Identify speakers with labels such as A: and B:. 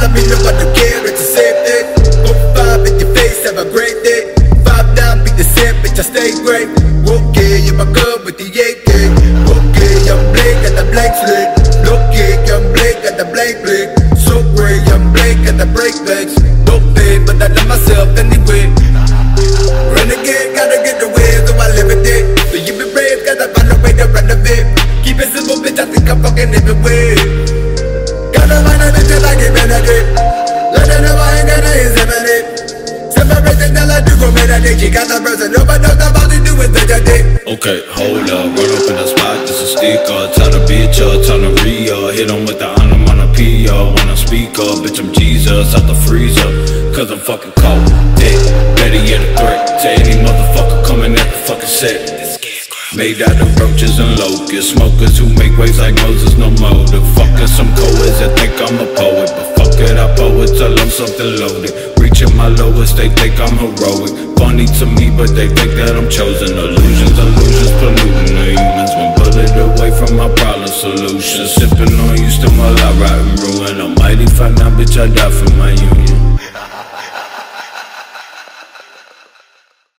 A: Let me know I mean nobody care, it's the same day. Go five in your face, have a great day. Five down, be the same, bitch, I stay great. Okay, in my cup with the AK Okay, I'm blank at the blank slate. Okay, I'm blank at the blank flick So great, I'm blank at the break legs Don't pay, but I love myself anyway. Renegade, gotta get away, so I live it. Day So you be brave, gotta find a way to run the it. Keep it simple, bitch, I think I'm fucking everywhere. She got person, nobody knows about with a dick.
B: Okay, hold up, run up in the spot, this a sticker. Tell the bitch up, tell the re Hit him with the honor on a PO. When I speak up, bitch, I'm Jesus out the freezer. Cause I'm fucking cold, dick. Better yet a threat to any motherfucker coming at the fucking set. Made out of roaches and locusts, smokers who make waves like Moses, no motive. Fucking some coeds that think I'm a poet, but fuck it, I poet I'm something loaded. Reaching my lowest, they think I'm heroic. Funny to me, but they think that I'm chosen. Illusions, illusions, polluting the humans. One bullet away from my problem solution. Sipping on you, still my life, rotten ruin. Almighty fight now, bitch, I die for my union.